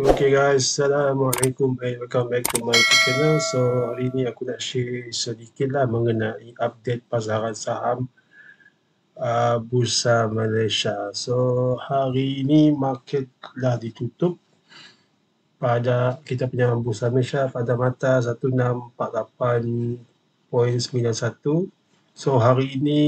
Okay guys, Assalamualaikum and welcome back to my channel. So hari ni aku nak share sedikit lah mengenai update pasaran saham uh, Bursa Malaysia. So hari ni market dah ditutup pada kita punya Bursa Malaysia pada mata 1648.91 So hari ini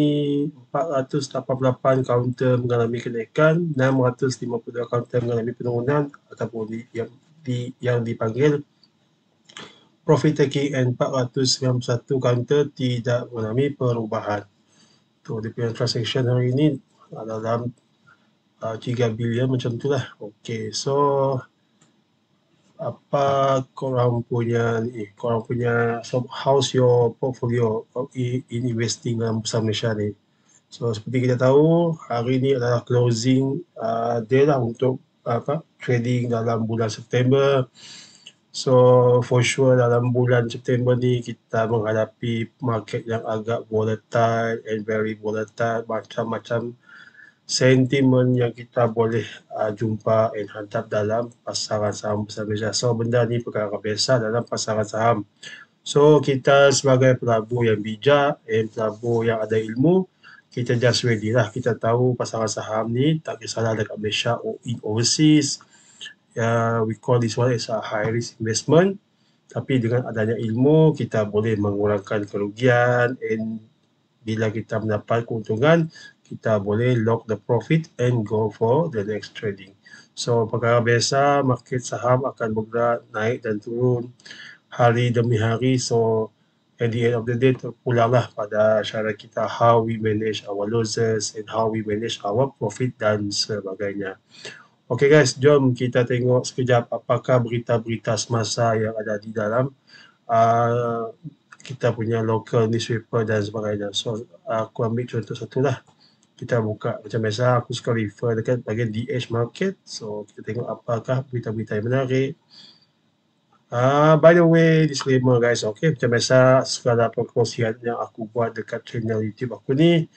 488 kaunter mengalami kenaikan, 652 kaunter mengalami penurunan ataupun di, yang di yang dipanggil profit taking and 491 kaunter tidak mengalami perubahan. Tu dia punya transaction hari ini dalam uh, 3 bilion macam tu lah. Okay, so apa korang punya ni? Korang punya so how's your portfolio in investing dalam bursa Malaysia ni? So seperti kita tahu hari ni adalah closing uh, day lah untuk apa trading dalam bulan September. So for sure dalam bulan September ni kita menghadapi market yang agak volatile and very volatile macam-macam sentimen yang kita boleh uh, jumpa dan hadap dalam pasaran saham besar Malaysia. So benda ni perkara biasa dalam pasaran saham. So kita sebagai pelabur yang bijak dan pelabur yang ada ilmu, kita just ready lah. Kita tahu pasaran saham ni tak kisahlah dekat Malaysia or in overseas. Uh, we call this one as a high risk investment. Tapi dengan adanya ilmu, kita boleh mengurangkan kerugian and bila kita mendapat keuntungan, kita boleh lock the profit and go for the next trading. So perkara biasa market saham akan bergerak naik dan turun hari demi hari. So at the end of the day terpulanglah pada cara kita how we manage our losses and how we manage our profit dan sebagainya. Okay guys, jom kita tengok sekejap apakah berita-berita semasa yang ada di dalam uh, kita punya local newspaper dan sebagainya. So aku ambil contoh satu lah kita buka macam biasa aku suka refer dekat bahagian DH market. So kita tengok apakah berita-berita yang menarik. Uh, by the way disclaimer guys okay? Macam biasa segala perkongsian yang aku buat dekat channel youtube aku ni.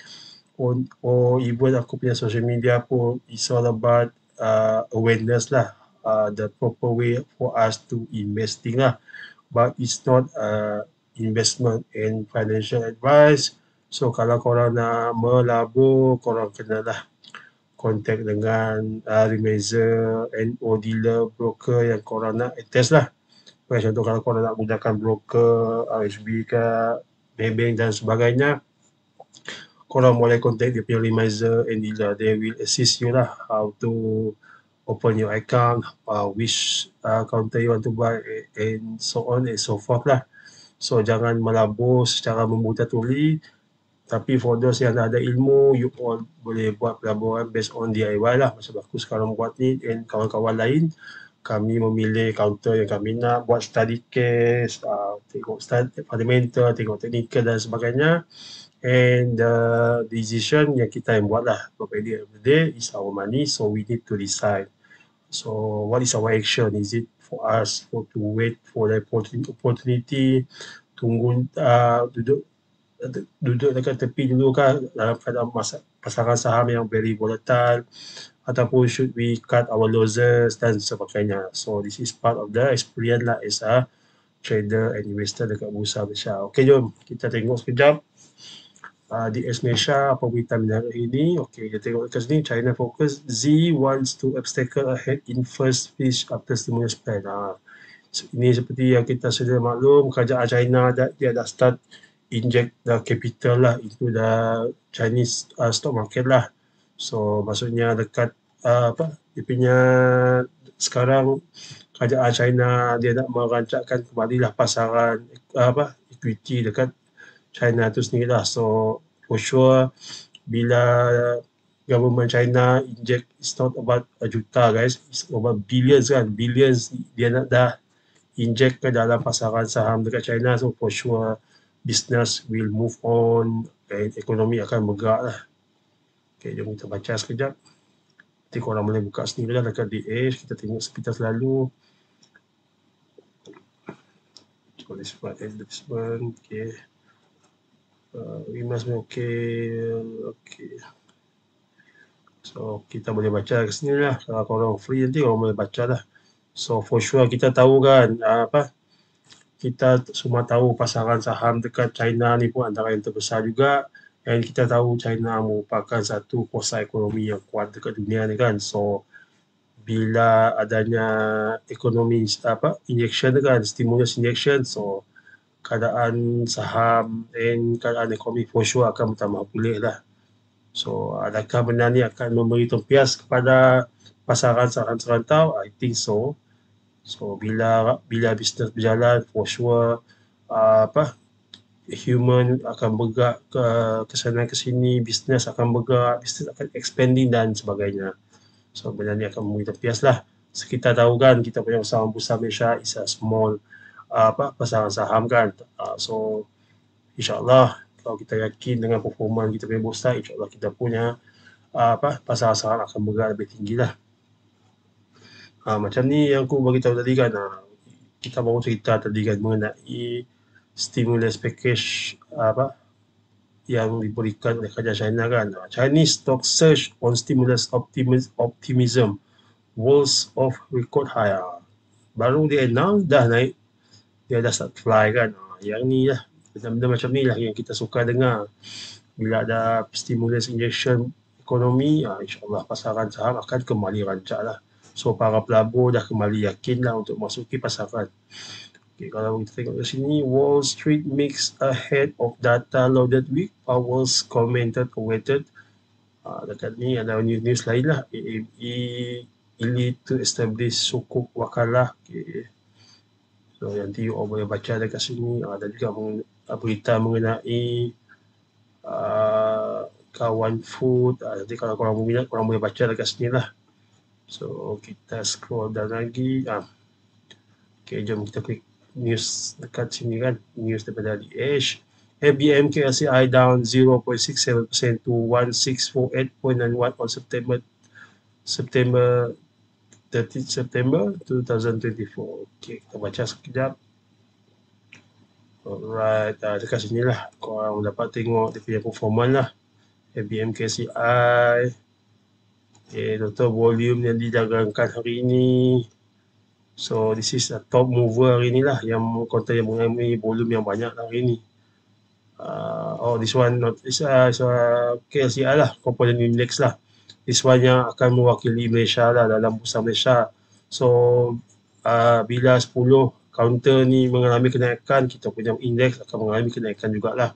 Or, or even aku punya social media pun is all about uh, awareness lah. Uh, the proper way for us to investing lah. But it's not uh, investment and financial advice So kalau korang nak melabur, korang kenalah contact dengan uh, remiser, NO dealer, broker yang korang nak test lah. Okay, contoh kalau korang nak gunakan broker, RHB ke, Maybank dan sebagainya, korang boleh contact dia punya remiser and dealer. They will assist you lah how to open your account, uh, which uh, counter you want to buy and so on and so forth lah. So jangan melabur secara membuta tuli, tapi for those yang ada ilmu, you all boleh buat pelaburan based on DIY lah. Macam aku sekarang buat ni dan kawan-kawan lain, kami memilih counter yang kami nak buat study case, uh, tengok study, fundamental, tengok technical dan sebagainya. And the decision yang kita yang buat lah. Of the day, is our money, so we need to decide. So what is our action? Is it for us for to wait for the opportunity, tunggu uh, duduk duduk dekat tepi dulu kan dalam keadaan masa, pasaran saham yang very volatile ataupun should we cut our losses dan sebagainya. So this is part of the experience lah as a trader and investor dekat bursa Malaysia. Okay jom kita tengok sekejap uh, di S Malaysia apa berita menarik ini. Okay kita tengok dekat sini China focus Z wants to obstacle ahead in first fish after stimulus plan. Uh, so, ini seperti yang kita sudah maklum kerajaan China dia dah start inject the capital lah into the Chinese uh, stock market lah. So maksudnya dekat uh, apa dia punya sekarang kerajaan China dia nak merancangkan kembali lah pasaran uh, apa equity dekat China tu sendiri lah. So for sure bila government China inject it's not about a juta guys it's about billions kan billions dia nak dah inject ke dalam pasaran saham dekat China so for sure business will move on dan ekonomi akan bergerak lah. Okay, jom kita baca sekejap. Nanti korang boleh buka sendiri lah dekat DH. Kita tengok sekitar selalu. Boleh sebut advertisement. Okay. Uh, we must be okay. Okay. So, kita boleh baca ke sini lah. Kalau korang free nanti, korang boleh baca lah. So for sure kita tahu kan apa kita semua tahu pasaran saham dekat China ni pun antara yang terbesar juga. Dan kita tahu China merupakan satu pusat ekonomi yang kuat dekat dunia ni kan. So bila adanya ekonomi apa injection kan stimulus injection so keadaan saham dan keadaan ekonomi for sure akan bertambah pulih lah. So adakah benda ni akan memberi tempias kepada pasaran saham serantau? I think so So bila bila bisnes berjalan for sure uh, apa human akan bergerak ke ke sana ke sini, bisnes akan bergerak, bisnes akan expanding dan sebagainya. So benda ni akan memberi tempias lah. So, kita tahu kan kita punya usaha bursa Malaysia is a small uh, apa pasaran saham kan. Uh, so insyaallah kalau kita yakin dengan performa kita punya bursa, insyaallah kita punya uh, apa pasaran saham akan bergerak lebih tinggi lah. Ha, macam ni yang aku bagi tahu tadi kan ha, kita baru cerita tadi kan mengenai stimulus package apa yang diberikan oleh kerajaan China kan. Ha, Chinese stock surge on stimulus optimism, optimism walls of record high. Ha. baru dia announce dah naik dia dah start fly kan. Ha, yang ni lah benda-benda macam ni lah yang kita suka dengar. Bila ada stimulus injection ekonomi insyaAllah pasaran saham akan kembali rancak lah So para pelabur dah kembali yakinlah untuk masuki pasaran. Okay, kalau kita tengok di sini, Wall Street makes ahead of data loaded week. Powell's commented awaited. Uh, dekat ni ada news, news lain lah. AAE elite to establish sukuk wakalah. Okay. So nanti you boleh baca dekat sini. Ada juga berita mengenai uh, kawan food. Uh, nanti kalau korang minat, korang boleh baca dekat sini lah. So kita scroll down lagi. Ah. Okay, jom kita klik news dekat sini kan. News daripada di Edge. FBM KLCI down 0.67% to 1648.91 on September September 30 September 2024. Okay, kita baca sekejap. Alright, uh, dekat sini lah korang dapat tengok dia punya performance lah. FBM KCI Okay, total volume yang didagangkan hari ini. So, this is a top mover hari ni lah yang konten yang mengalami volume yang banyak hari ini. Uh, oh, this one not this uh, so, uh, KLCI lah, component index lah. This one yang akan mewakili Malaysia lah dalam bursa Malaysia. So, uh, bila 10 counter ni mengalami kenaikan, kita punya index akan mengalami kenaikan jugalah.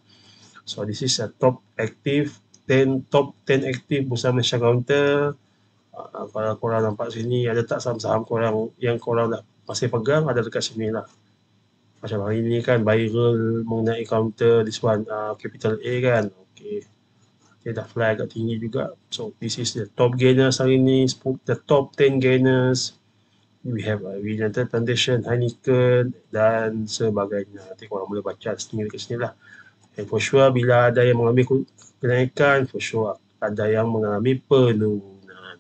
So, this is a top active 10 top 10 aktif bursa Malaysia counter. Uh, kalau korang nampak sini ada tak saham-saham korang yang korang dah masih pegang ada dekat sini lah. Macam hari ni kan viral mengenai counter this one uh, capital A kan. Okay. dia dah fly agak tinggi juga. So this is the top gainers hari ni the top 10 gainers. We have uh, United Foundation, Heineken dan sebagainya. Nanti korang boleh baca sendiri dekat sini lah and for sure bila ada yang mengalami kenaikan for sure ada yang mengalami penurunan.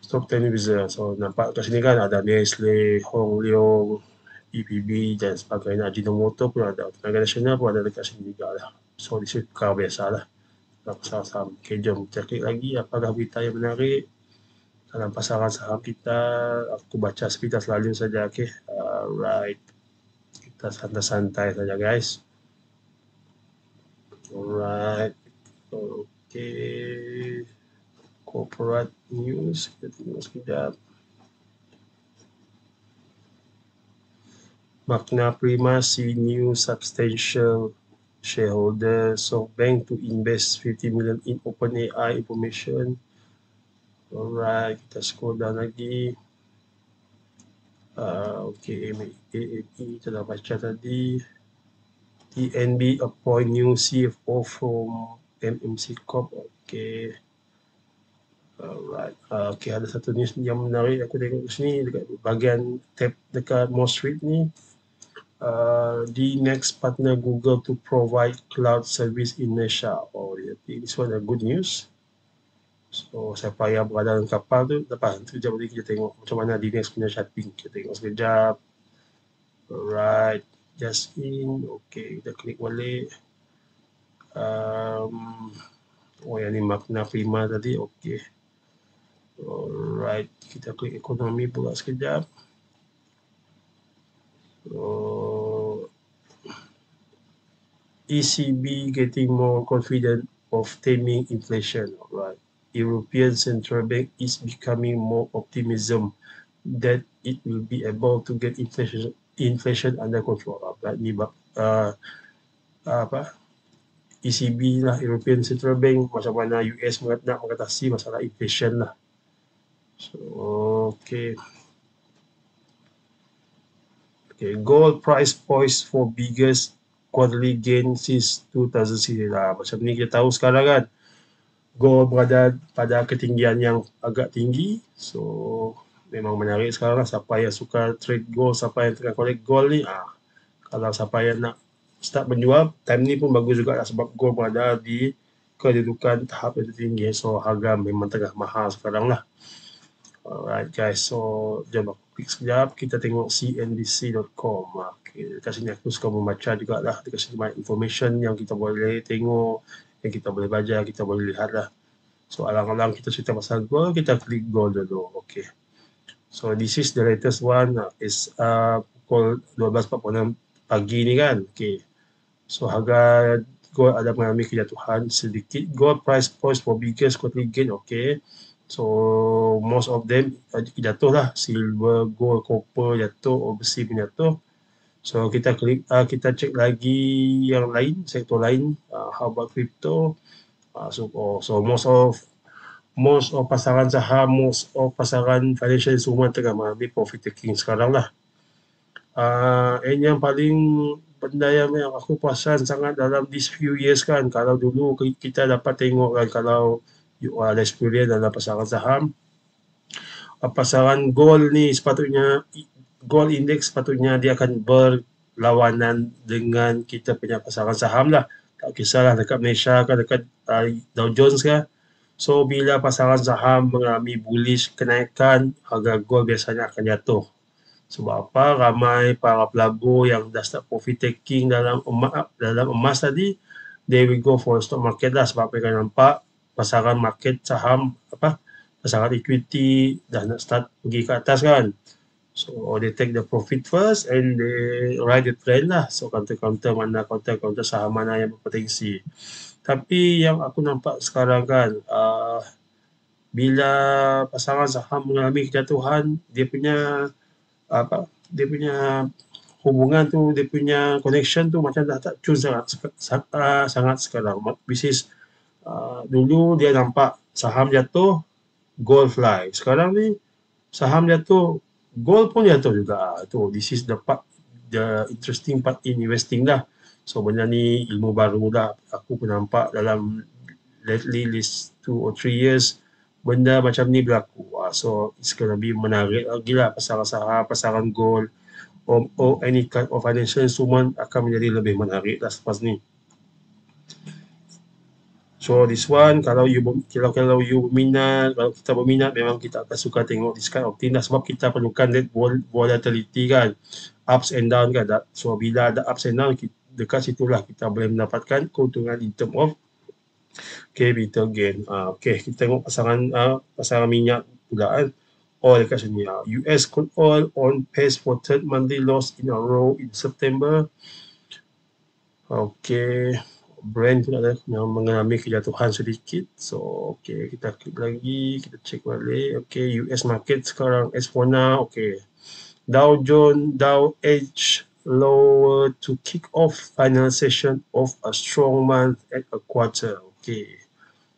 Stop televisor so nampak kat sini kan ada Nestle, Hong Leong EPB dan sebagainya. Ajinomoto pun ada tenaga nasional pun ada dekat sini juga lah so di sini kau biasa lah dalam pasaran saham okay, jom kita klik lagi apakah berita yang menarik? Dalam pasaran saham kita aku baca sepintas selalu saja okay. alright. Kita santai-santai saja guys Alright. Okay. Corporate news. Kita tengok sekejap. Makna Prima see new substantial shareholders of bank to invest 50 million in OpenAI information. Alright, kita scroll down lagi. Uh, okay, AAP kita dah baca tadi. TNB appoint new CFO from MMC Corp. Okay. Alright. Uh, okay, ada satu news yang menarik aku tengok sini dekat bahagian tab dekat Mo Street ni. Uh, the next partner Google to provide cloud service in Malaysia. Oh, yeah. this one a good news. So, siapa yang berada dalam kapal tu, lepas tu sekejap lagi kita tengok macam mana di next punya chatting. Kita tengok sekejap. Alright just in. Okay kita klik balik. Um, oh yang ni makna prima tadi. Okay. Alright, kita klik ekonomi pula sekejap. So, ECB getting more confident of taming inflation. Alright, European Central Bank is becoming more optimism that it will be able to get inflation inflation under control. Apa ni uh, apa ECB lah European Central Bank macam mana US nak mengatasi masalah inflation lah. So okay. Okay, gold price poised for biggest quarterly gain since 2006 lah. Macam ni kita tahu sekarang kan gold berada pada ketinggian yang agak tinggi. So memang menarik sekarang lah siapa yang suka trade gold, siapa yang tengah collect gold ni. Ah, kalau siapa yang nak start menjual, time ni pun bagus juga lah sebab gold berada di kedudukan tahap yang tinggi. So harga memang tengah mahal sekarang lah. Alright guys, so jom aku klik sekejap. Kita tengok cnbc.com. Okay, dekat sini aku suka membaca juga lah. Dekat sini banyak information yang kita boleh tengok, yang kita boleh baca, kita boleh lihat lah. So alang-alang kita cerita pasal gold, kita klik gold dulu. Okay. So this is the latest one. Uh, is uh, pukul 12.46 pagi ni kan. Okay. So harga gold ada mengalami kejatuhan sedikit. Gold price poised for biggest quarterly gain. Okay. So most of them jatuh lah silver, gold, copper jatuh, overseas pun jatuh. So kita klik, uh, kita cek lagi yang lain, sektor lain. Uh, how about crypto? Uh, so, oh, so most of most of pasaran saham, most of pasaran financial instrument tengah mengalami profit taking sekarang lah. Uh, and yang paling benda yang aku perasan sangat dalam this few years kan, kalau dulu kita dapat tengok kan kalau you ada experience dalam pasaran saham uh, pasaran gold ni sepatutnya gold index sepatutnya dia akan berlawanan dengan kita punya pasaran saham lah tak kisahlah dekat Malaysia ke dekat uh, Dow Jones ke so bila pasaran saham mengalami bullish kenaikan harga gold biasanya akan jatuh. Sebab apa? Ramai para pelabur yang dah start profit taking dalam emas, dalam emas tadi they will go for stock market lah. Sebab mereka nampak? Pasaran market saham apa? Pasaran equity dah nak start pergi ke atas kan? So they take the profit first and they ride the trend lah. So counter-counter mana counter-counter saham mana yang berpotensi tapi yang aku nampak sekarang kan uh, bila pasaran saham mengalami kejatuhan dia punya apa dia punya hubungan tu dia punya connection tu macam dah tak cun sangat sangat, sangat sekarang is uh, dulu dia nampak saham jatuh, gold fly. Sekarang ni saham jatuh, gold pun jatuh juga. Tu, this is the part, the interesting part in investing lah. So benda ni ilmu baru lah. Aku pun nampak dalam lately list two or three years benda macam ni berlaku. Uh, so it's gonna be menarik lagi lah pasaran saham, pasaran gold or, or any kind of financial instrument akan menjadi lebih menarik lah selepas ni. So this one kalau you kalau kalau you berminat kalau kita berminat memang kita akan suka tengok this kind of thing lah sebab kita perlukan volatility kan ups and down kan so bila ada ups and down dekat situlah kita boleh mendapatkan keuntungan in term of capital gain. Uh, okay, kita tengok pasaran uh, pasaran minyak pula kan. Oil dekat sini. Uh, US crude oil on pace for third monthly loss in a row in September. Okay. Brand pun ada yang mengalami kejatuhan sedikit. So, okay, kita klik lagi, kita check balik. Okay, US market sekarang S4 now. Okay. Dow Jones, Dow Edge lower to kick off final session of a strong month at a quarter. Okay.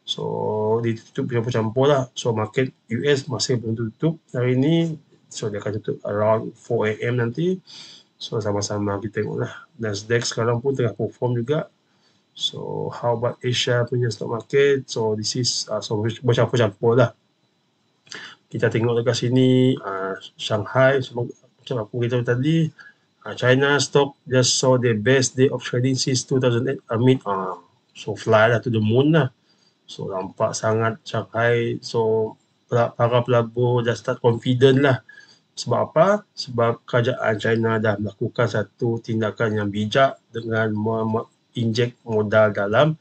So, ditutup campur-campur lah. So, market US masih belum tutup hari ini. So, dia akan tutup around 4 AM nanti. So, sama-sama kita tengok lah. Nasdaq sekarang pun tengah perform juga. So how about Asia punya stock market? So this is uh, so bercampur-campur lah. Kita tengok dekat sini uh, Shanghai macam apa kita tadi uh, China stock just saw the best day of trading since 2008 amid uh, so fly lah to the moon lah. So nampak sangat Shanghai so para pelabur dah start confident lah. Sebab apa? Sebab kerajaan China dah melakukan satu tindakan yang bijak dengan injek modal dalam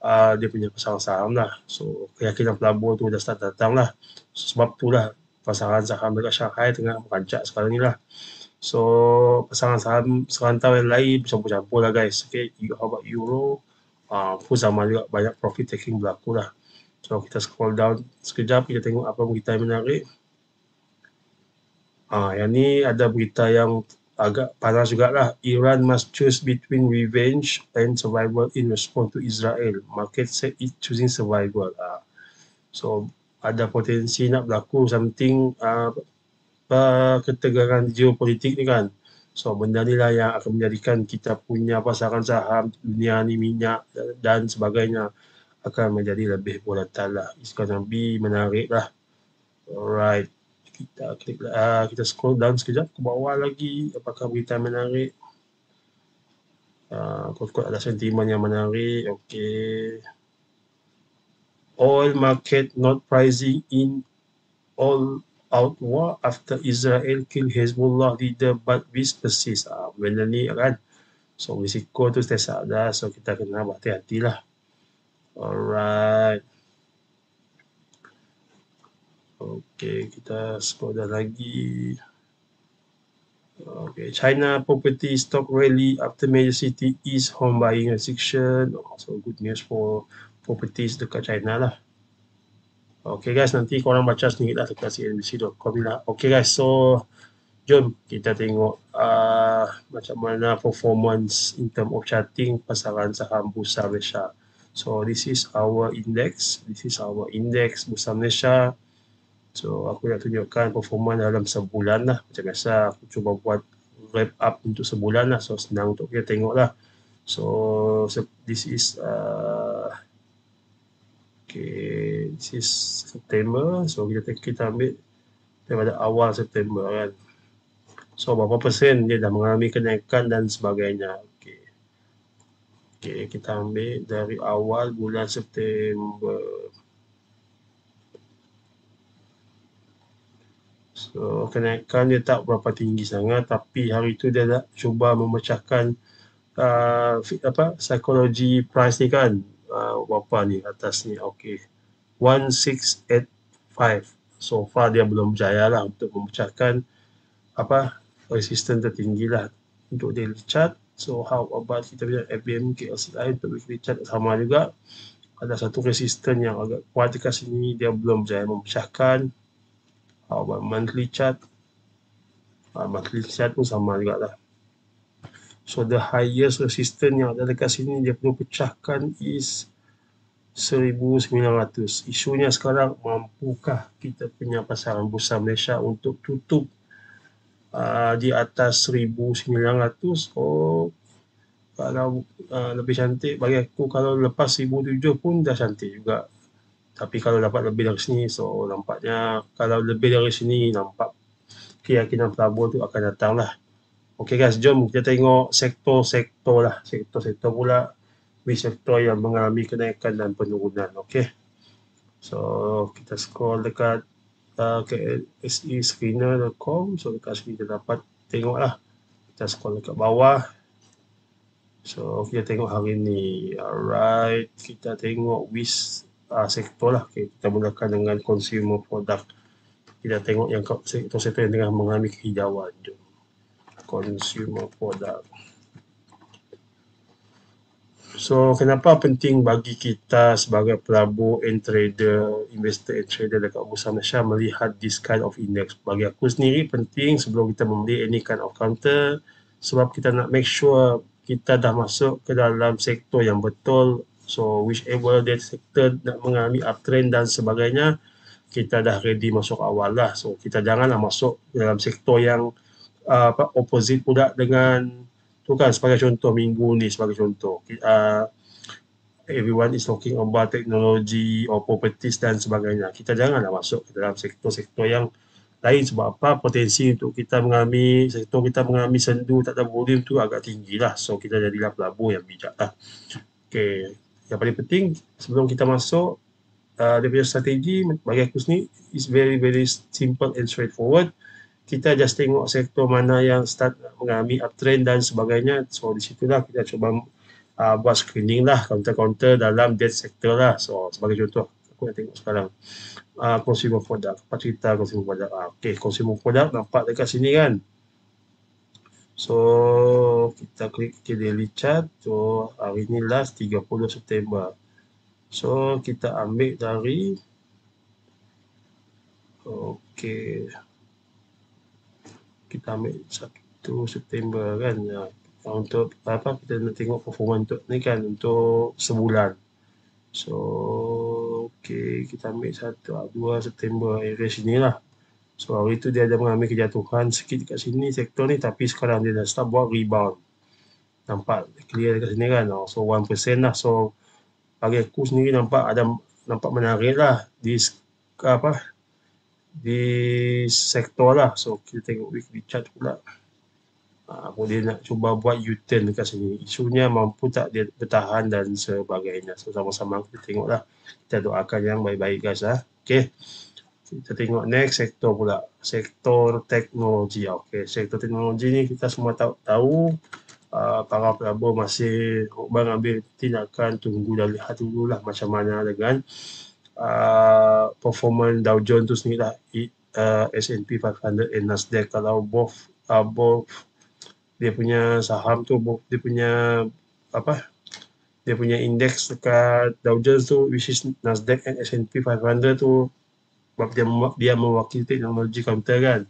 uh, dia punya pasaran saham lah. So keyakinan pelabur tu dah start datang lah. So, sebab tu lah pasaran saham dekat Shanghai tengah merancak sekarang ni lah. So pasaran saham serantau yang lain bercampur-campur lah guys. Okay, how about Euro? Uh, pun sama juga banyak profit taking berlaku lah. So kita scroll down sekejap kita tengok apa berita yang menarik. Ah, yang ni ada berita yang agak panas jugalah. Iran must choose between revenge and survival in response to Israel. Market say it choosing survival. Ah. So ada potensi nak berlaku something uh, ketegangan geopolitik ni kan. So benda ni lah yang akan menjadikan kita punya pasaran saham dunia ni minyak dan sebagainya akan menjadi lebih volatile lah. It's gonna be menarik lah. Alright. Kita klik uh, kita scroll down sekejap. Ke bawah lagi. Apakah berita menarik? Uh, kot-kot ada sentimen yang menarik. Okey. Oil market not pricing in all out war after Israel kill Hezbollah leader but this persist ah benda ni kan so risiko tu setiap ada so kita kena berhati-hati lah alright Okey, kita scroll down lagi. Okay, China property stock rally after major city is home buying restriction. Also good news for properties dekat China lah. Okay guys, nanti korang baca sendiri lah dekat cnbc.com lah. Okay guys, so jom kita tengok uh, macam mana performance in term of charting pasaran saham Bursa Malaysia. So this is our index. This is our index Bursa Malaysia. So aku nak tunjukkan performa dalam sebulan lah. Macam biasa aku cuba buat wrap up untuk sebulan lah. So senang untuk kita tengok lah. So, so this is uh, okay, this is September. So kita kita ambil daripada awal September kan. So berapa persen dia dah mengalami kenaikan dan sebagainya. Okay. Okay, kita ambil dari awal bulan September. So kenaikan dia tak berapa tinggi sangat tapi hari tu dia nak cuba memecahkan uh, apa psikologi price ni kan uh, berapa ni atas ni. Okey. 1685 so far dia belum berjaya lah untuk memecahkan apa resistance tertinggi lah untuk daily chart. So how about kita punya FBM KLCI untuk weekly chart sama juga. Ada satu resistance yang agak kuat dekat sini dia belum berjaya memecahkan. Our monthly chart? Uh, monthly chart pun sama juga lah so the highest resistance yang ada dekat sini dia perlu pecahkan is 1900 isunya sekarang mampukah kita punya pasaran bursa Malaysia untuk tutup uh, di atas 1900 oh kalau uh, lebih cantik bagi aku kalau lepas 1007 pun dah cantik juga. Tapi kalau dapat lebih dari sini so nampaknya kalau lebih dari sini nampak keyakinan pelabur tu akan datang lah ok guys jom kita tengok sektor-sektor lah. Sektor-sektor pula di sektor yang mengalami kenaikan dan penurunan ok so kita scroll dekat uh, KSE screener.com so dekat sini kita dapat tengok lah. Kita scroll dekat bawah. So kita tengok hari ni. Alright kita tengok wish uh, sektor lah. Okay, kita mulakan dengan consumer product. Kita tengok yang sektor-sektor yang tengah mengalami kehijauan Jom. Consumer product so kenapa penting bagi kita sebagai pelabur and trader investor and trader dekat Bursa Malaysia melihat this kind of index? Bagi aku sendiri penting sebelum kita membeli any kind of counter sebab kita nak make sure kita dah masuk ke dalam sektor yang betul. So whichever that sector nak mengalami uptrend dan sebagainya, kita dah ready masuk awal lah. So kita janganlah masuk dalam sektor yang uh, apa opposite pula dengan tu kan sebagai contoh minggu ni sebagai contoh. Uh, everyone is talking about technology or properties dan sebagainya. Kita janganlah masuk ke dalam sektor-sektor yang lain sebab apa potensi untuk kita mengalami sektor kita mengalami sendu tak ada volume tu agak tinggi lah. So kita jadilah pelabur yang bijak lah. Okay yang paling penting sebelum kita masuk uh, dia punya strategi bagi aku sendiri is very very simple and straightforward kita just tengok sektor mana yang start mengalami uptrend dan sebagainya so di situlah kita cuba uh, buat screening lah counter-counter dalam debt sector lah. So sebagai contoh aku nak tengok sekarang uh, consumer product. Apa cerita consumer product? Uh, okay, consumer product nampak dekat sini kan. So kita klik ke daily chart. So hari ni last 30 September. So kita ambil dari Okay. Kita ambil 1 September kan. Ya. Untuk apa kita nak tengok performa untuk ni kan untuk sebulan. So okay kita ambil satu ah, dua September area sini lah. So hari tu dia ada mengalami kejatuhan sikit dekat sini sektor ni tapi sekarang dia dah start buat rebound. Nampak clear dekat sini kan? So 1% lah. So bagi aku sendiri nampak ada nampak menarik lah. Di apa di sektor lah so kita tengok weekly chart pula uh, boleh nak cuba buat U-turn dekat sini. Isunya mampu tak dia bertahan dan sebagainya. So sama-sama kita tengoklah. Kita doakan yang baik-baik guys lah. Okay. Kita tengok next sektor pula. Sektor teknologi. Okay. Sektor teknologi ni kita semua tahu, tahu uh, para pelabur masih bang ambil tindakan tunggu dan lihat dulu lah macam mana dengan uh, performance Dow Jones tu sendiri lah. Uh, S&P 500 and Nasdaq kalau both uh, both dia punya saham tu dia punya apa dia punya indeks dekat Dow Jones tu which is Nasdaq and S&P 500 tu sebab dia, dia mewakili teknologi komputer kan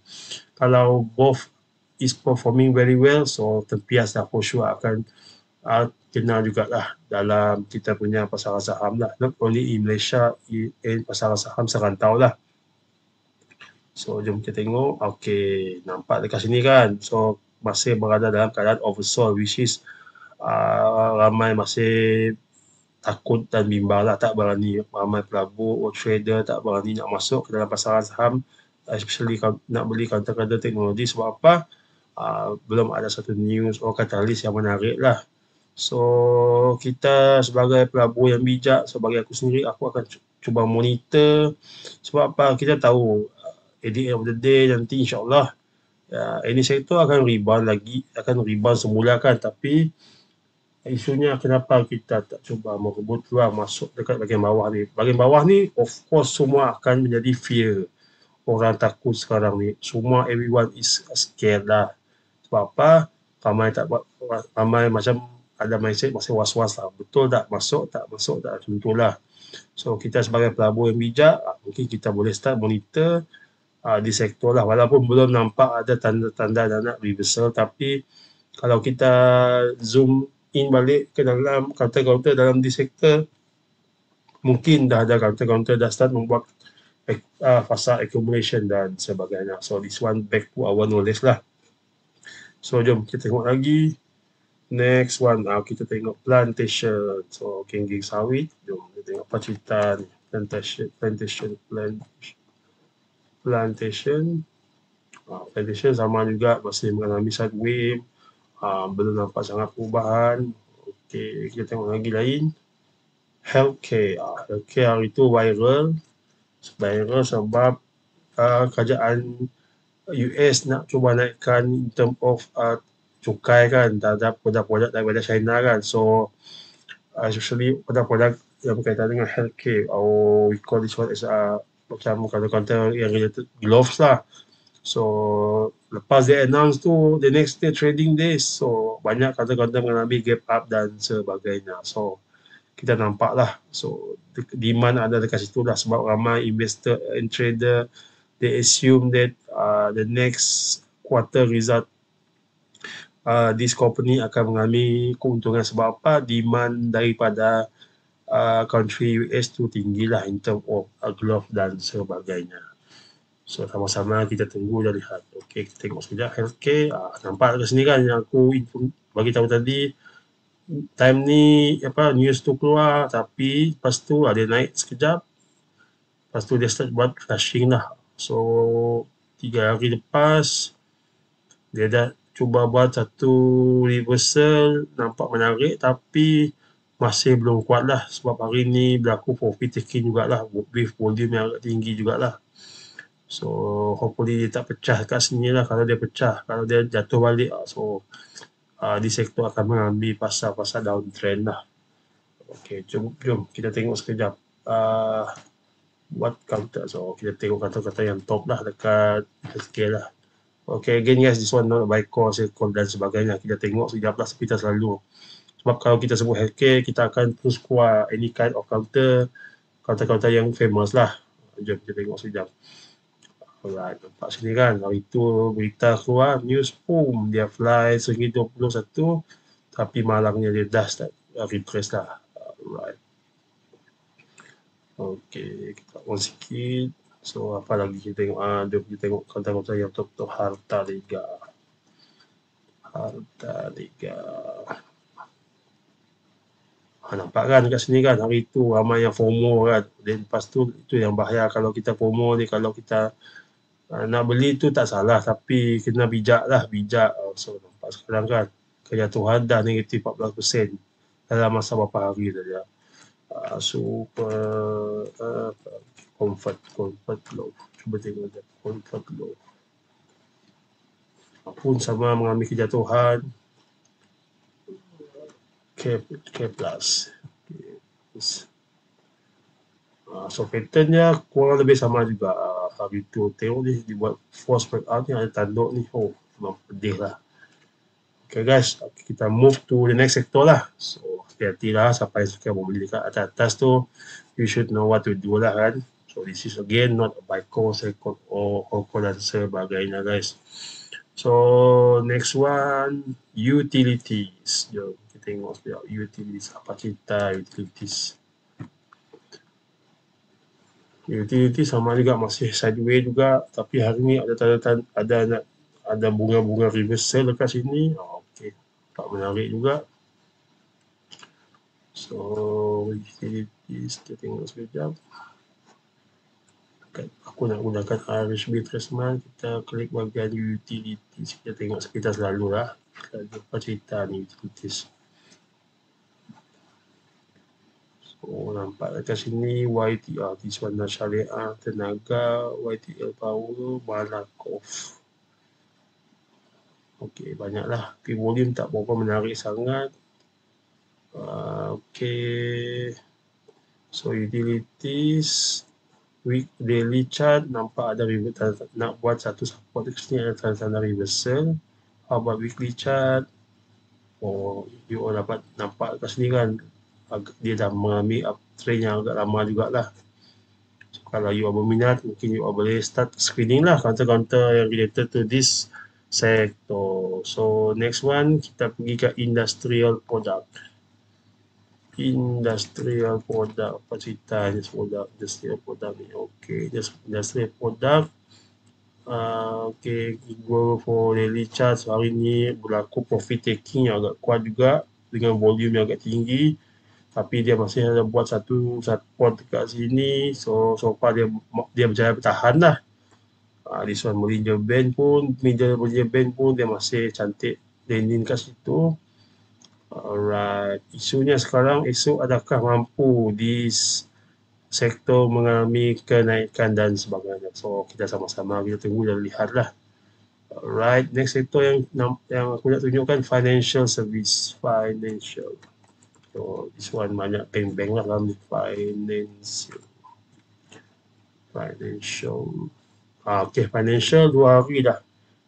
kalau both is performing very well so tempias dah for sure akan uh, kenal jugalah dalam kita punya pasaran saham lah. Not only in Malaysia in pasaran saham serantau lah. So jom kita tengok. Okay nampak dekat sini kan? So masih berada dalam keadaan oversold which is uh, ramai masih takut dan bimbang lah. Tak berani ramai pelabur or trader tak berani nak masuk ke dalam pasaran saham especially nak beli counter-counter teknologi sebab apa? Uh, belum ada satu news or katalis yang menarik lah so kita sebagai pelabur yang bijak sebagai aku sendiri aku akan cuba monitor sebab apa kita tahu uh, at the end of the day nanti insyaAllah ya, ini sektor akan rebound lagi, akan rebound semula kan. Tapi isunya kenapa kita tak cuba merebut peluang masuk dekat bahagian bawah ni. Bahagian bawah ni of course semua akan menjadi fear. Orang takut sekarang ni. Semua everyone is scared lah. Sebab apa? Ramai tak buat, ramai macam ada mindset masih was-was lah. Betul tak masuk, tak masuk, tak macam lah. So kita sebagai pelabur yang bijak, mungkin kita boleh start monitor uh, di sektor lah walaupun belum nampak ada tanda-tanda nak reversal tapi kalau kita zoom in balik ke dalam counter-counter dalam di sektor mungkin dah ada counter-counter dah start membuat uh, fasa accumulation dan sebagainya so this one back to our knowledge lah so jom kita tengok lagi next one uh, kita tengok plantation. So kengging sawit jom kita tengok ni plantation plantation plantation. Uh, plantation sama juga masih mengalami side wave uh, belum nampak sangat perubahan. Okey kita tengok lagi lain. Healthcare uh, healthcare hari itu viral. Viral sebab uh, kerajaan US nak cuba naikkan in term of uh, cukai kan terhadap produk-produk daripada China kan so uh, especially produk-produk yang berkaitan dengan healthcare or we call this one as a macam kalau kata yang related gloves lah. So lepas dia announce tu the next day trading days so banyak kata-kata mengalami gap up dan sebagainya. So kita nampak lah. So demand ada dekat situ lah sebab ramai investor and trader they assume that uh, the next quarter result uh, this company akan mengalami keuntungan sebab apa demand daripada uh, country US tu tinggi lah in term of uh, glove dan sebagainya. So sama-sama kita tunggu dan lihat. Okay, kita tengok sekejap healthcare. Uh, nampak ke sini kan yang aku bagi tahu tadi time ni apa news tu keluar tapi lepas tu ada naik sekejap lepas tu dia start buat flashing lah so tiga hari lepas dia dah cuba buat satu reversal nampak menarik tapi masih belum kuat lah sebab hari ni berlaku profit taking jugalah with volume yang agak tinggi jugalah so hopefully dia tak pecah kat sini lah kalau dia pecah kalau dia jatuh balik ah, so uh, di sektor akan mengambil pasal-pasal downtrend lah. Okey, jom, jom kita tengok sekejap. Uh, what counter. So, kita tengok kata-kata yang top lah dekat scale lah. Okay, again guys, this one not by call, call dan sebagainya. Kita tengok sekejap lah seperti selalu. Sebab kalau kita sebut healthcare, kita akan terus keluar any kind of counter, counter-counter yang famous lah. Jom kita tengok sekejap. Alright, nampak sini kan. Hari itu berita keluar, news boom, dia fly sehingga 21, tapi malangnya dia dah start retrace lah. Alright. Okay, kita on sikit. So apa lagi kita tengok ah dia kita tengok konten-konten yang top top harta liga. Harta liga. Ha, nampak kan kat sini kan hari tu ramai yang FOMO kan. Dan lepas tu itu yang bahaya kalau kita FOMO ni kalau kita uh, nak beli tu tak salah tapi kena bijak lah bijak. So nampak sekarang kan kejatuhan dah negatif 14% dalam masa beberapa hari saja. Uh, super uh, comfort comfort low. Cuba tengok dia comfort low. Pun sama mengalami kejatuhan. K, K plus. Uh, so patternnya kurang lebih sama juga. Uh, hari tu tengok ni dibuat force breakout ni ada tanduk ni. Oh memang pedih lah Okay guys, kita move to the next sector lah. So, hati-hati lah siapa yang suka membeli dekat atas, atas tu. You should know what to do lah kan. So this is again not a buy call, sell call or, or call dan sebagainya guys. So next one utilities. Jom kita tengok sekejap utilities. Apa cerita utilities? Utilities sama juga masih sideways juga tapi hari ni ada tanda ada nak ada bunga-bunga reversal dekat sini. Oh, Tak menarik juga. So utilities kita tengok sekejap. Aku nak gunakan RSB Tresman kita klik bahagian utilities kita tengok sekitar selalu lah. Kita jumpa cerita ni utilities. So nampak dekat sini YTR this one syariah tenaga YTL power Malakoff ok banyaklah. Tapi volume tak berapa menarik sangat. Uh, ok so utilities week daily chart nampak ada reversal nak buat satu support di sini ada tanda-tanda reversal how about weekly chart? Oh you all dapat nampak kat sini kan dia dah mengalami uptrend yang agak lama jugalah. So, kalau you berminat mungkin you boleh start screening lah counter-counter yang related to this sector so next one kita pergi ke industrial product. Industrial product apa cerita ni produk industrial product ni okey industrial product uh, okey go for daily chart hari ni berlaku profit taking yang agak kuat juga dengan volume yang agak tinggi tapi dia masih ada buat satu support dekat sini so so far dia dia berjaya bertahan lah uh, this one Bollinger Band pun middle Bollinger Band pun dia masih cantik landing kat situ Alright, isunya sekarang esok adakah mampu di sektor mengalami kenaikan dan sebagainya. So kita sama-sama kita tunggu dan lihatlah. Alright, next sektor yang yang aku nak tunjukkan financial service, financial. So this one banyak bank-bank lah dalam financial. Financial. Ah, okay, financial dua hari dah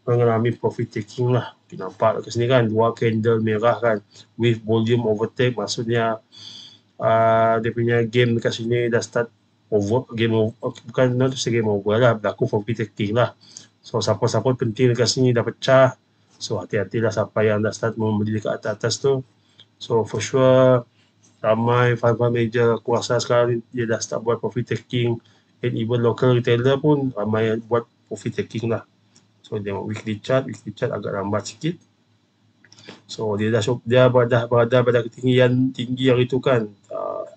mengalami profit taking lah. Kita nampak kat sini kan dua candle merah kan with volume overtake maksudnya uh, dia punya game dekat sini dah start over game over bukan not say game over lah berlaku profit taking lah. So siapa-siapa penting dekat sini dah pecah so hati-hatilah siapa yang dah start membeli dekat atas-atas tu. So for sure ramai fund-fund major kuasa sekarang dia dah start buat profit taking and even local retailer pun ramai buat profit taking lah So dia weekly chart, weekly chart agak lambat sikit. So dia dah dia berada berada pada ketinggian tinggi hari itu kan. Uh,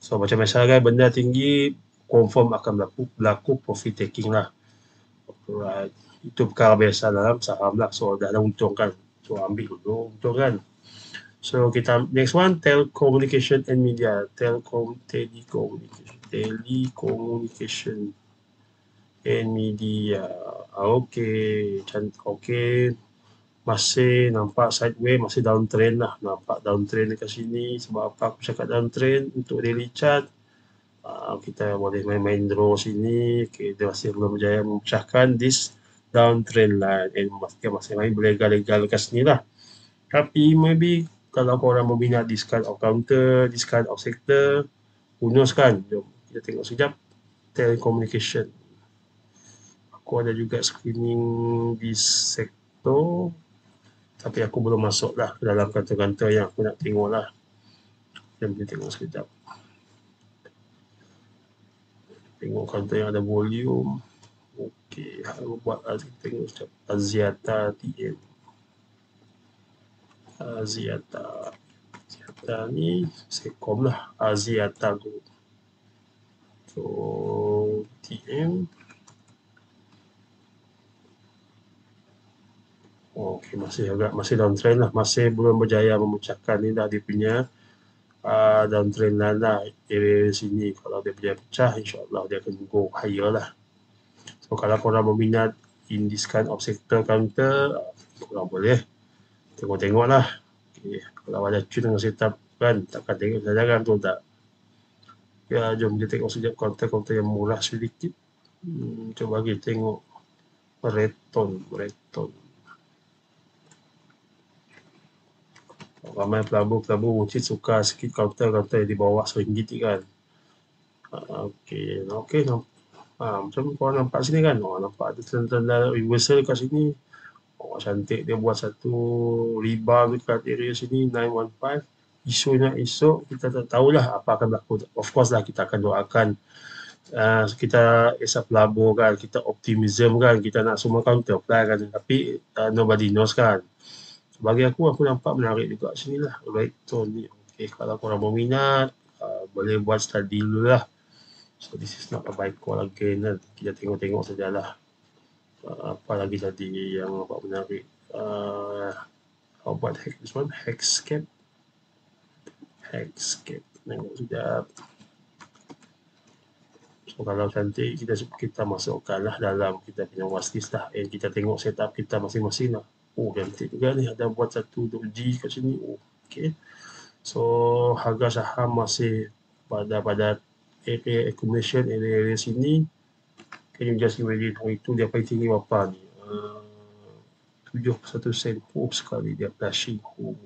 so macam biasa kan benda tinggi confirm akan berlaku berlaku profit taking lah. Alright. Itu perkara biasa dalam saham lah. So dah ada untung kan. So ambil dulu untung kan. So kita next one telecommunication and media. Telcom telecommunication. Telecommunication and media. Okey, cantik. Okey. masih nampak sideways, masih downtrend lah. Nampak downtrend dekat sini. Sebab apa aku cakap downtrend untuk daily chart. Uh, kita boleh main-main draw sini. Okay, dia masih belum berjaya memecahkan this downtrend line. And masih, masih main berlegal-legal dekat sini lah. Tapi maybe kalau korang meminat this kind of counter, this kind of sector, who kan? Jom kita tengok sekejap. Telecommunication. Aku ada juga screening di sektor tapi aku belum masuk lah dalam kata-kata yang aku nak tengok lah. Jom kita tengok sekejap. Tengok kata yang ada volume. Ok aku buat lah kita tengok sekejap. Aziata TM Aziata Aziata ni Sekom lah. Aziata Group so TM Okey, masih agak masih downtrend lah. Masih belum berjaya memecahkan ni dah dia punya uh, downtrend lah, lah area sini. Kalau dia berjaya pecah, insyaAllah dia akan go higher lah. So, kalau korang berminat in this kind of sector counter, korang boleh tengok-tengok lah. Okay. Kalau ada cun dengan setup kan, takkan tengok saja tu tak. Ya, jom kita tengok sekejap counter-counter yang murah sedikit. Hmm, cuba kita tengok Reton, Reton. ramai pelabur-pelabur mungkin suka sikit kaunter-kaunter di bawah RM1 kan. Uh, Okey, okey. Ha, macam korang nampak sini kan. Oh, nampak ada tanda-tanda reversal kat sini. Oh, cantik dia buat satu rebound dekat area sini 915. Isunya esok kita tak tahulah apa akan berlaku. Of course lah kita akan doakan uh, kita as a pelabur kan, kita optimism kan, kita nak semua counter fly kan. Tapi uh, nobody knows kan. Bagi aku aku nampak menarik juga sini lah. Right tone ni okay, kalau korang berminat uh, boleh buat study dulu lah. So this is not a buy call again kan. Kita tengok-tengok sajalah uh, apa lagi tadi yang nampak menarik. Uh, how about this one? Hexscape hexscape tengok sekejap So kalau cantik kita kita masukkan lah dalam kita punya watchlist lah. Eh kita tengok setup kita masing-masing lah. Oh cantik juga ni ada buat satu untuk G kat sini. Oh okay. So harga saham masih pada pada area accumulation area, area sini. Can you just imagine oh, itu dia paling tinggi berapa ni? Uh, 71 sen. Oh sekali dia flashing. Oh.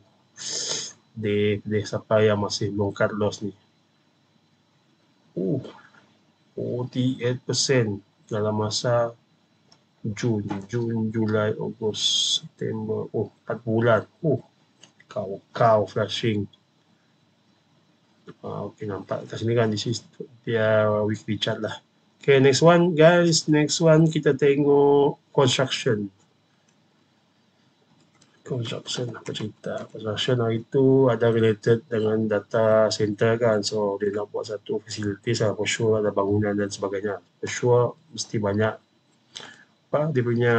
Dia, dia siapa yang masih longkar loss ni. Oh 48% dalam masa Jun, Jun, Julai, Ogos, September. Oh, 4 bulan. Oh, kau, kau flashing. Uh, okay, nampak kat sini kan. This is dia weekly chart lah. Okay, next one guys. Next one kita tengok construction. Construction, apa cerita? Construction hari itu ada related dengan data center kan. So, dia nak buat satu facilities lah. For sure ada bangunan dan sebagainya. For sure, mesti banyak apa dia punya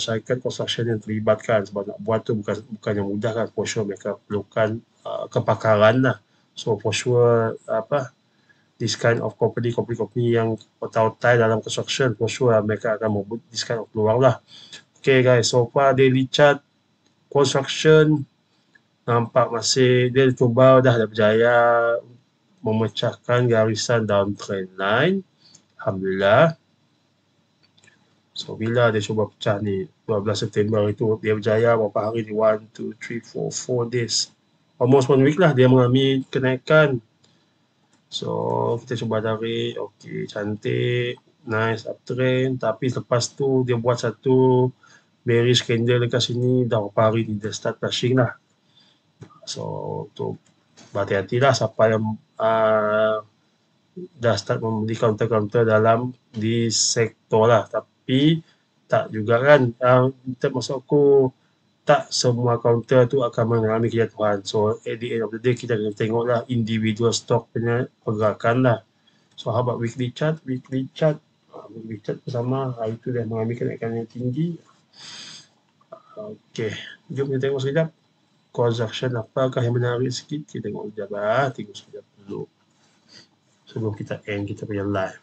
syarikat construction yang terlibatkan sebab nak buat tu bukan bukan yang mudah kan for sure mereka perlukan uh, kepakaran lah so for sure apa this kind of company company company yang otai-otai dalam construction for sure mereka akan membuat this kind of peluang lah okay guys so far daily chart construction nampak masih dia cuba dah ada berjaya memecahkan garisan downtrend line Alhamdulillah. So bila dia cuba pecah ni 12 September itu dia berjaya berapa hari ni? 1, 2, 3, 4, 4 days. Almost one week lah dia mengalami kenaikan. So kita cuba tarik Okay cantik Nice uptrend. Tapi lepas tu dia buat satu Bearish candle dekat sini Dah berapa hari ni dia start flashing lah. So tu Berhati-hati lah siapa yang uh, Dah start membeli counter-counter dalam Di sektor lah. Tapi tak juga kan uh, maksud aku tak semua counter tu akan mengalami kejatuhan. So at the end of the day kita kena tengok lah individual stock punya pergerakan lah. So how about weekly chart? Weekly chart uh, weekly chart bersama hari tu dah mengalami kenaikan yang tinggi uh, ok jom kita tengok sekejap. Cause action apakah yang menarik sikit? Kita tengok sekejap lah tengok sekejap dulu. Sebelum kita end kita punya live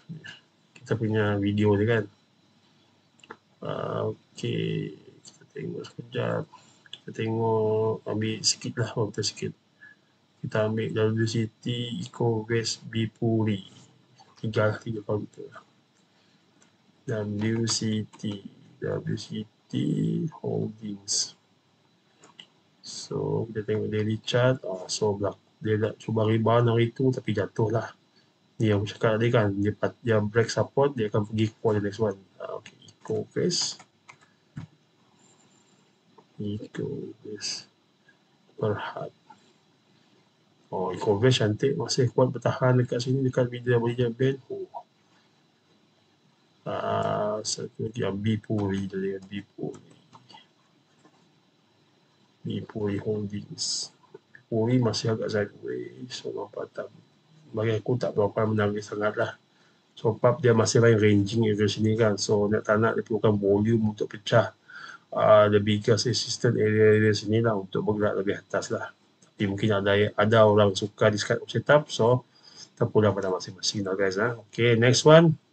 kita punya video ni kan? Uh, Okey, kita tengok sekejap. kita tengok ambil sikit lah waktu sikit. Kita ambil WCT Eco West Bipuri. Tiga lah tiga kaunter WCT WCT Holdings so kita tengok daily chart oh, so belak dia nak cuba rebound hari tu tapi jatuh lah ni yang cakap tadi kan dia, dia break support dia akan pergi for the next one uh, okay. Eco West itu guys Berhad Oh, Ecoverse cantik masih kuat bertahan dekat sini dekat media Bolivia Band. Oh. Ah, satu lagi yang Bipuri tadi, Bipuri. Bipuri Holdings. Bipuri masih agak sideways, so nampak tak bagi aku tak berapa menarik sangat lah. So, pub dia masih lain ranging area sini kan. So, nak tak nak dia perlukan volume untuk pecah uh, the biggest assistant area-area sini lah untuk bergerak lebih atas lah. Tapi mungkin ada ada orang suka di setup, so terpulang pada masing-masing lah guys. Ha. Okay, next one.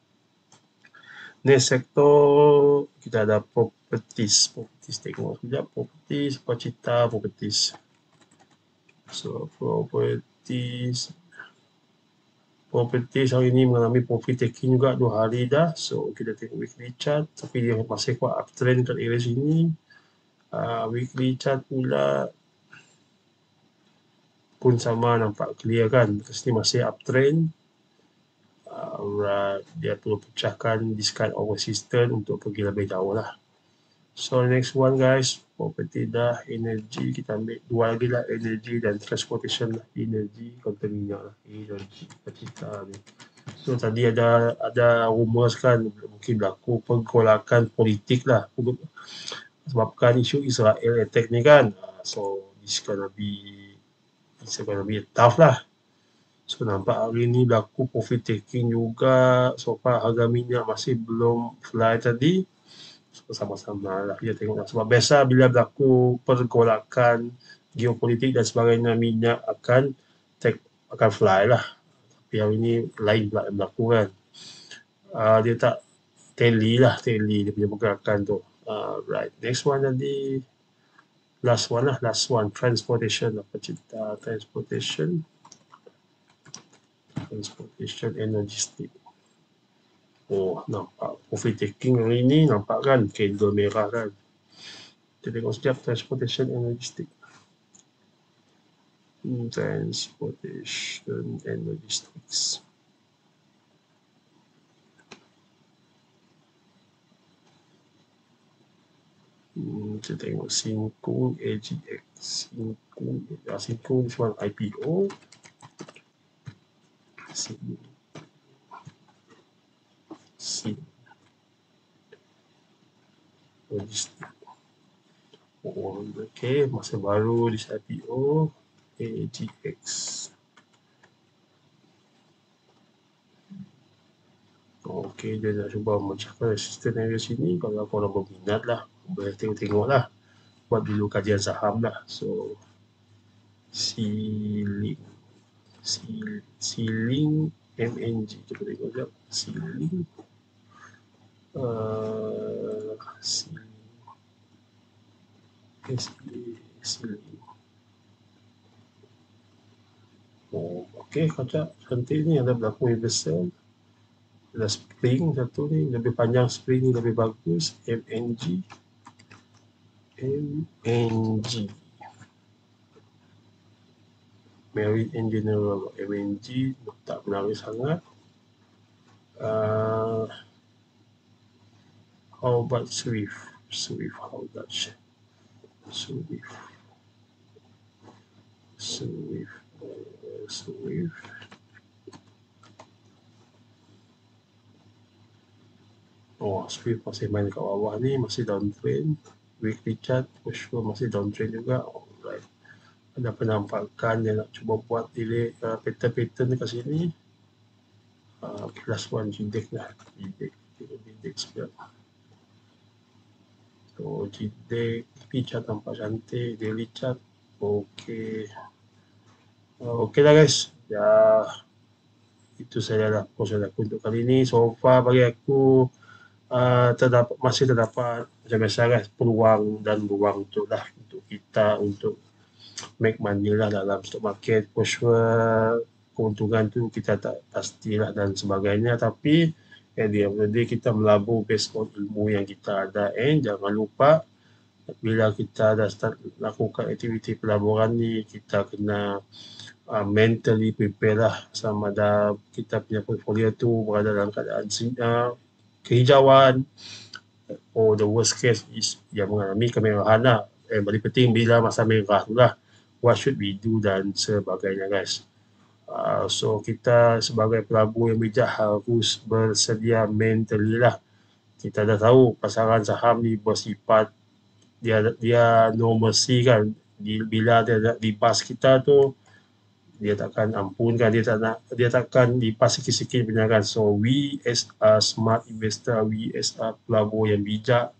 Next sektor, kita ada properties. Properties, tengok sekejap. Properties, Pacita, properties. So, properties, property hari ini mengalami profit taking juga dua hari dah so kita tengok weekly chart tapi dia masih kuat uptrend kat area sini uh, weekly chart pula pun sama nampak clear kan kat masih uptrend uh, dia perlu pecahkan this kind of resistance untuk pergi lebih jauh lah. So next one guys. Property dah energy. Kita ambil dua lagi lah energy dan transportation lah. Energy konten minyak lah energy kita ni. So tadi ada ada rumours kan mungkin berlaku pergolakan politik lah sebabkan isu Israel attack ni kan. Ah, so this gonna be it's gonna be tough lah so nampak hari ni berlaku profit taking juga. So far harga minyak masih belum fly tadi. Sama-sama lah kita tengok. Lah. sebab biasa bila berlaku pergolakan geopolitik dan sebagainya minyak akan take, akan fly lah. Tapi yang ini lain pula yang berlaku kan. Uh, dia tak tally lah tally dia punya pergerakan tu. Uh, right. Next one tadi. Last one lah last one. Transportation apa cerita? Transportation transportation and logistics Oh, nampak profit taking hari ni nampak kan candle merah kan. Kita tengok sekejap transportation and logistic. Hmm, transportation and logistics. Hmm, kita tengok Sinkung AGX. Sinkung, ya, Sinkung is one IPO. Sinkung SIM logistik oh, ok masa baru di IPO AGX ok dia dah cuba memecahkan resisten area sini. Kalau korang berminat lah boleh tengok-tengok lah. Buat dulu kajian saham lah. So ceiling ceiling MNG kita tengok sekejap ceiling uh, si Oh, okey, kacak cantik ni ada berlaku universal. Ada spring satu ni, lebih panjang spring lebih bagus. MNG. MNG. Married in general. MNG tak menarik sangat. Uh, How about Swift? Swift, how about Swift? Swift, Swift. Oh, Swift masih main kat bawah ni, masih downtrend. Weekly chart, for masih downtrend juga. Alright. Ada penampakan yang nak cuba buat delay uh, pattern-pattern dekat sini. Uh, last one, Jindek lah. Jindek. Jindek sekejap. So, Jide, Picha tampak cantik, Daily Chat, okey. Uh, okey lah guys, ya itu saja lah proses aku untuk kali ini. So far bagi aku uh, terdapat, masih terdapat macam biasa guys, peluang dan ruang untuk lah untuk kita untuk make money lah dalam stock market. For sure keuntungan tu kita tak pastilah dan sebagainya. Tapi at the end of the day kita melabur based on ilmu yang kita ada. And jangan lupa bila kita dah start lakukan aktiviti pelaburan ni kita kena uh, mentally prepare lah sama ada kita punya portfolio tu berada dalam keadaan uh, kehijauan. Or the worst case is yang mengalami kemerahan lah. Eh, paling penting bila masa merah tu lah what should we do dan sebagainya guys Uh, so kita sebagai pelabur yang bijak harus bersedia mentally lah. Kita dah tahu pasaran saham ni bersifat dia dia normalcy kan. Bila dia lipas kita tu dia takkan ampunkan dia tak nak dia takkan lipas sikit-sikit punya kan. So we as a smart investor, we as a pelabur yang bijak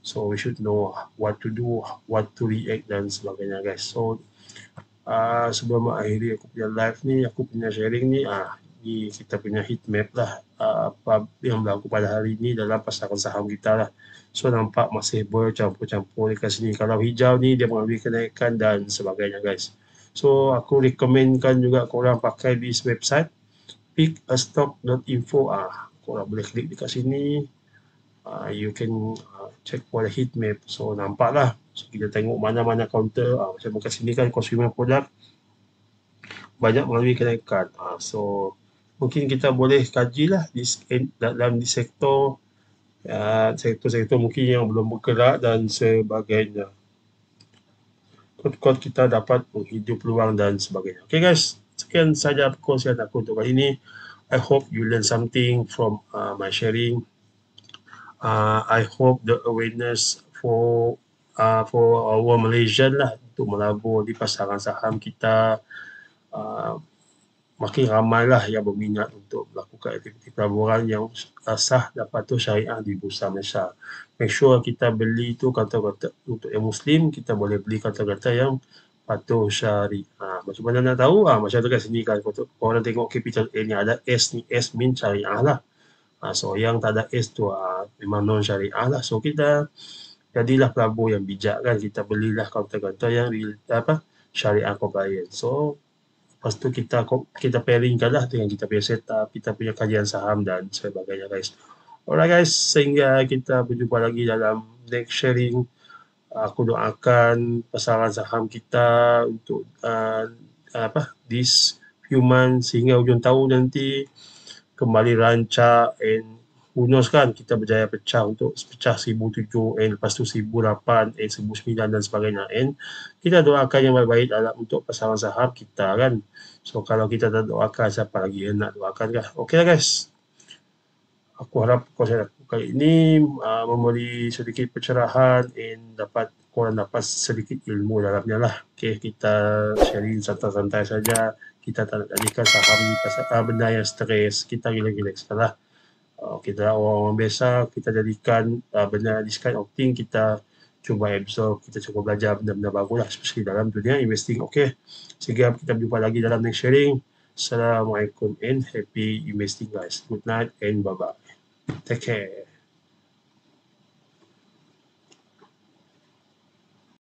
so we should know what to do, what to react dan sebagainya guys. So uh, sebelum mengakhiri aku punya live ni, aku punya sharing ni, ah ni kita punya heat map lah uh, apa yang berlaku pada hari ni dalam pasaran saham kita lah. So nampak masih bercampur-campur dekat sini. Kalau hijau ni dia mengalami kenaikan dan sebagainya guys. So aku rekomenkan juga korang pakai this website pickastock.info ah korang boleh klik dekat sini uh, you can uh, check for the heat map. So nampak lah so kita tengok mana-mana counter uh, macam kat sini kan consumer product banyak melalui kenaikan. Uh, so mungkin kita boleh kaji lah di, dalam di sektor uh, sektor-sektor mungkin yang belum bergerak dan sebagainya. Kod-kod kita dapat menghidup peluang dan sebagainya. Okay guys. Sekian saja perkongsian aku untuk kali ini. I hope you learn something from uh, my sharing uh, I hope the awareness for uh, for our Malaysian lah untuk melabur di pasaran saham kita uh, makin ramai lah yang berminat untuk melakukan aktiviti pelaburan yang sah dan patuh syariah di Bursa Malaysia. Make sure kita beli tu kata-kata untuk yang Muslim, kita boleh beli kata-kata yang patuh syariah. Macam mana nak tahu? Ah, macam tu kat sini kan, korang tengok A ni ada S ni, S mean syariah lah. Uh, so yang tak ada S tu uh, memang non syariah lah. So kita jadilah pelabur yang bijak kan. Kita belilah kaunter-kaunter yang apa syariah compliant. So lepas tu kita kita pairingkan lah dengan kita punya setup, kita punya kajian saham dan sebagainya guys. Alright guys, sehingga kita berjumpa lagi dalam next sharing. Aku doakan pasaran saham kita untuk uh, apa this few months sehingga hujung tahun nanti kembali rancak and who knows kan kita berjaya pecah untuk pecah 1007 and lepas tu 1008 and 1009 dan sebagainya. And kita doakan yang baik-baik dalam untuk pasaran saham kita kan. So kalau kita tak doakan siapa lagi yang nak doakan kan? Ok lah guys. Aku harap konsep aku kali ini uh, memberi sedikit pencerahan and dapat korang dapat sedikit ilmu dalamnya lah. Ok kita sharing santai-santai saja kita tak nak jadikan saham pasal uh, benda yang stres kita relax lah. Uh, kita orang-orang biasa kita jadikan uh, benda this kind of thing kita cuba absorb kita cuba belajar benda-benda bagus lah especially dalam dunia investing ok sehingga kita berjumpa lagi dalam next sharing. Assalamualaikum and happy investing guys. Good night and bye bye take care